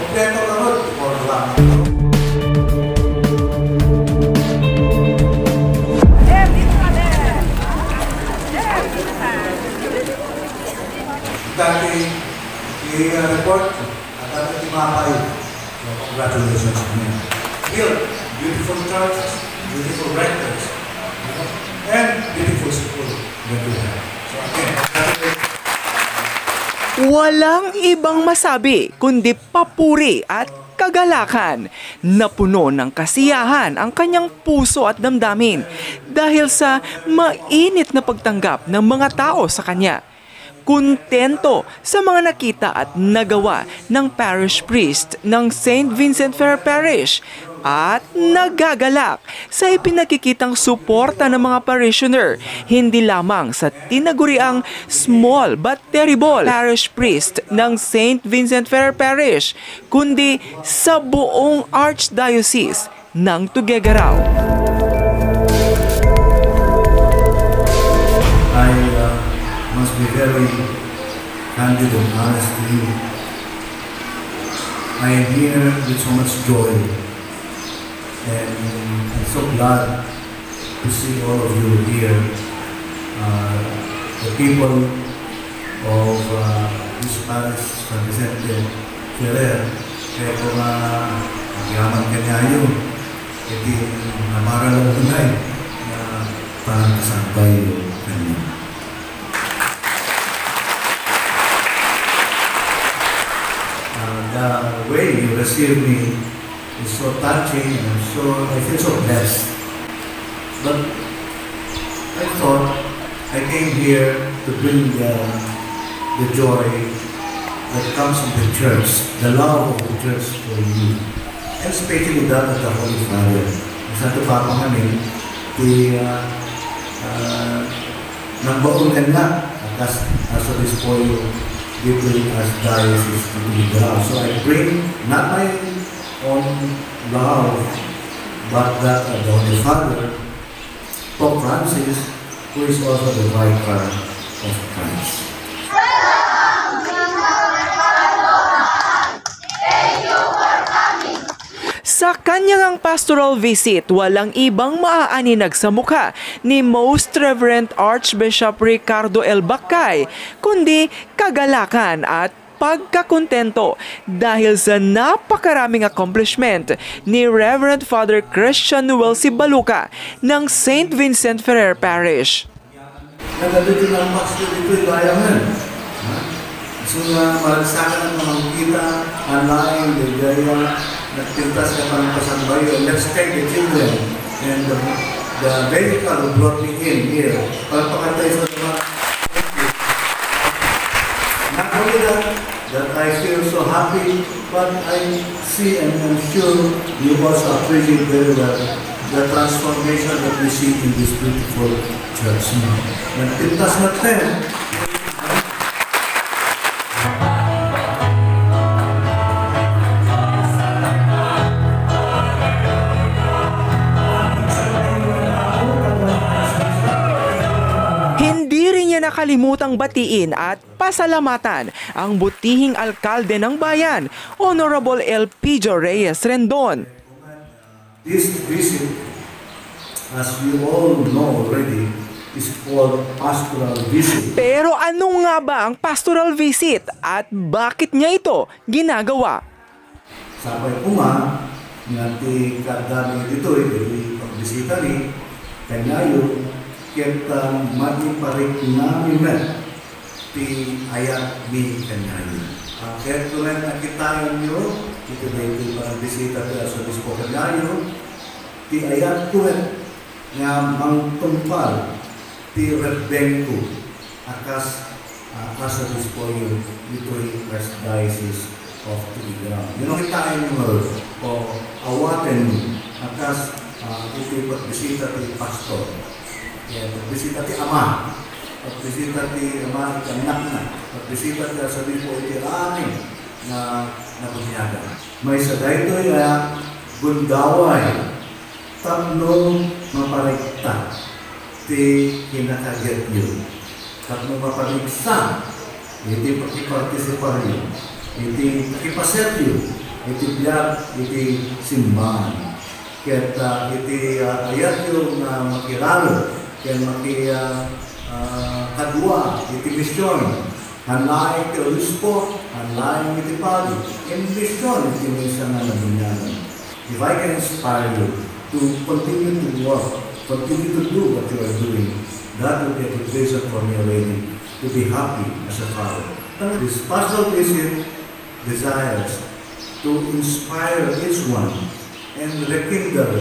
Kompleto ka ron, or lang. Dati, i-report at dati timapay. So, congratulations to me. Here, beautiful churches, beautiful rectors, you know, and beautiful school that we have. So again, congratulations. Walang ibang masabi kundi papuri at kagalakan na puno ng kasiyahan ang kanyang puso at damdamin dahil sa mainit na pagtanggap ng mga tao sa kanya. Kontento sa mga nakita at nagawa ng parish priest ng St. Vincent Fair Parish at nagagalak sa ipinakikitang suporta ng mga parishioner hindi lamang sa tinaguriang small but terrible parish priest ng St. Vincent Fair Parish kundi sa buong archdiocese ng Tuguegarao. I uh, must be very candid and honest to you. I am here with so much joy and I'm so glad to see all of you here. Uh, the people of uh, this parish, San Vicente Ferrer, kaya kung uh, yaman ka niya yun, hindi namaral ang unay na parang kasambay yung kanya. Uh, the way you receive me is so touching and so I feel so blessed. But I thought I came here to bring the, the joy that comes from the church, the love of the church for you, and especially that of the Holy Father. Santo Papa namin, di uh, uh, nambaon ka na akas aso this po yung as diocese to the ground. So I bring not my own love, but that of the Father, Pope Francis, who is also the vicar of Christ. Sa kanyang pastoral visit, walang ibang maaaninag sa mukha ni Most Reverend Archbishop Ricardo L. Bacay, kundi kagalakan at pagkakontento dahil sa napakaraming accomplishment ni Reverend Father Christian Noel Sibaluka ng St. Vincent Ferrer Parish. Nagdadito ng pastor dito yung layangan. Ha? So nga, malagsakan ng mga kita, online, ligaya, nagpintas ka parang pasambayo, let's take the children. And the, the vehicle brought me in here, palpakan tayo sa that, I feel so happy, but I see and I'm sure you also appreciate very well the transformation that we see in this beautiful church. Nagpintas it does not niya nakalimutang batiin at pasalamatan ang butihing alkalde ng bayan, Honorable El Pijo Reyes Rendon. This visit, as you all know already, is called pastoral visit. Pero ano nga ba ang pastoral visit at bakit niya ito ginagawa? Sabay kuma, nga ti kadami dito, iti pagbisita ni, kanyayo, kita matiparik namin na ti ayat ni kanyayo. Ang tulen na kita nyo, ito na iti pagbisita ti sa Bispo kanyayo, ti ayat tulen nga mangtumpal ti rebengko akas uh, asa Bispo yun, ito yung Archdiocese of Tuligrao. Yun ang kitain mo o awaten akas uh, ito yung pagbisita ti pastor. Yan, pagbisita ti ama. Pagbisita ti ama ti anak na. Pagbisita ti sabi po iti amin na nabunyaga. May sa dahito ya gundaway tatlong mapaligta ti kinakaget yun. Tatlong mapaligsa, hindi pakipartisipar yun. Hindi pakipaset yun. iti biyak, iti simbahan. Ket uh, iti uh, ayat yung uh, makiralo, ken maki uh, uh, kadua, iti misyon, hanlaing iti olispo, hanlaing iti padi, ken misyon iti misa nga nabunyanan. If I can inspire you to continue to work, continue to do what you are doing, that will be a motivation for me already to be happy as a father. This pastoral visit desires to inspire each one and rekindle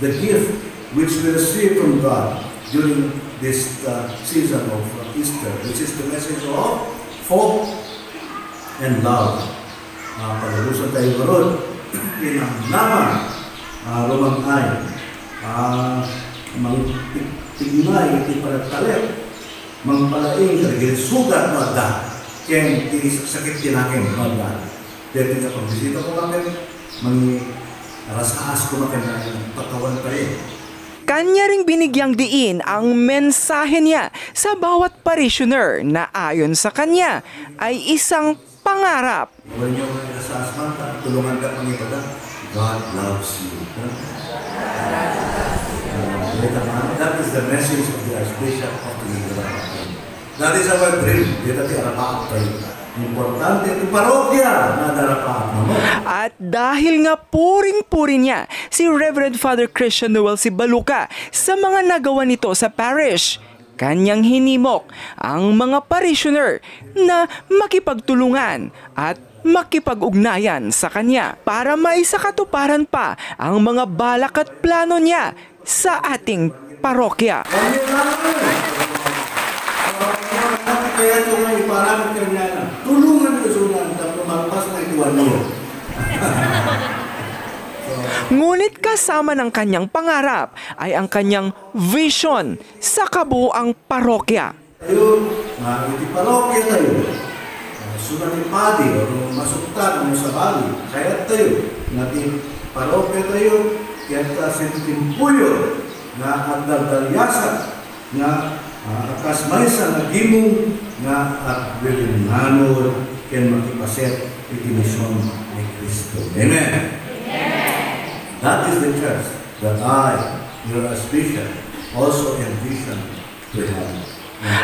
the gift which we receive from God during this uh, season of Easter, which is the message of hope and love. Uh, Pag-uusap tayo ngayon, pinang naman uh, rumangay, uh, magtignay, iti panagtalit, mangpalaing, karigil sugat mo da, ken sakit tinakin mo da. Dito nga pagbisita ko makin, mangi rasaas ko na patawan pa rin. Kanya ring binigyang diin ang mensahe niya sa bawat parishioner na ayon sa kanya ay isang pangarap. When yung rasaas man, tulungan ka pang ipada, God loves you. That is the message of the Archbishop of the. That is our dream. Dito tayo. Importante ito parokya na darapaak mo. At dahil nga puring-puri niya si Reverend Father Christian Noel si Baluka sa mga nagawa nito sa parish, kanyang hinimok ang mga parishioner na makipagtulungan at makipag-ugnayan sa kanya para maisakatuparan pa ang mga balak at plano niya sa ating parokya. Ano? Kaya ito nga iparamit ka niya na tulungan ko sunan tapos magpas na ituwan niyo. Ngunit kasama ng kanyang pangarap ay ang kanyang vision sa kabuang parokya. Tayo, iti parokya tayo. Sunan ni padi o masuktan mo sa bali. Kaya tayo, nati parokya tayo, kaya ta sentimpuyo na agdagdalyasan na uh, akas maysa na gimong nga at bilinanod ken makipaset iti misyon ni Kristo. Amen. That is the church that I, your Archbishop, also envision to have.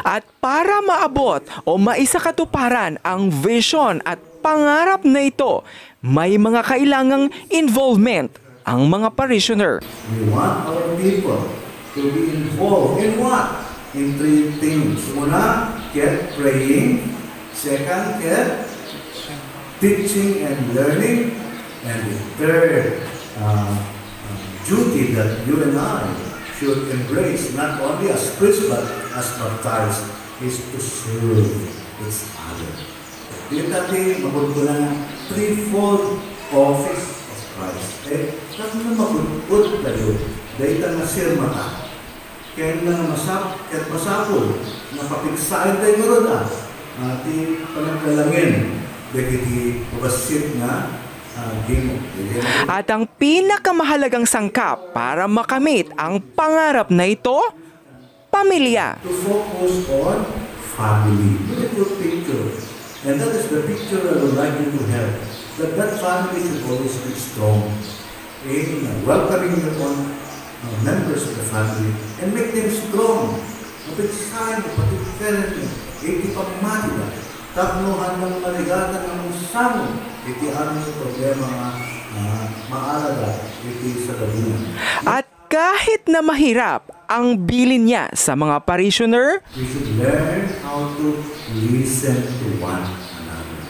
At para maabot o maisakatuparan ang vision at pangarap na ito, may mga kailangang involvement ang mga parishioner. We want our people to be involved in what? In three things. Una, get praying. Second, get teaching and learning. And the third uh, duty that you and I should embrace, not only as priests but as baptized, is to serve each other. Dito natin mabulbulan ng threefold office of Christ. Eh, tapos na mabulbud tayo, dahil na sirma ka. Kaya na masap, kaya masapol, napapiksain tayo ngayon ah. Ati panagdalangin, dahil di babasit nga, uh, gimo. At ang pinakamahalagang sangkap para makamit ang pangarap na ito, pamilya. to focus on family. Beautiful picture. And that is the picture I would like you to have. That that family should always be strong in welcoming your own uh, members of the family and make them strong. Mapigsahan, mapagkikaran niyo. Iti pagmati ba? Tapnuhan ng maligatan ng samo. Iti yung problema nga uh, maalaga. Iti sa gabunan. At kahit na mahirap ang bilin niya sa mga parishioner, we should learn how to listen to one another.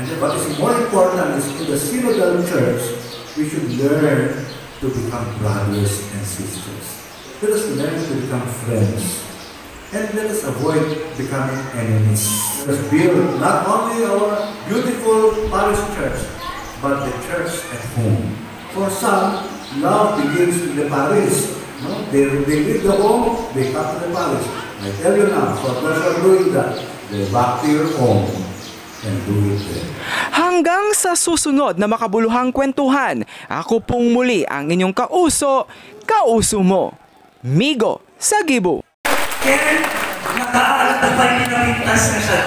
And what is more important is in the synodal church, we should learn to become brothers and sisters. Let us learn to become friends. And let us avoid becoming enemies. Us build not only our beautiful parish church, but the church at home. For some, love begins in the parish. No? They, they leave the home, they come to the parish. I tell you now, for those who are doing that, they back to your home and do it there. hanggang sa susunod na makabuluhang kwentuhan, ako pong muli ang inyong kauso, kauso mo, Migo Sagibo. Kaya nakaalat na pa yung pinapintas na siya.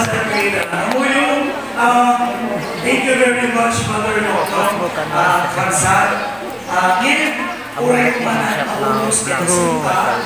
Sa nakita na yung uh, thank you very much Mother no uh, Kansad. Uh, ngayon uray ko man ang paulos ng sumpa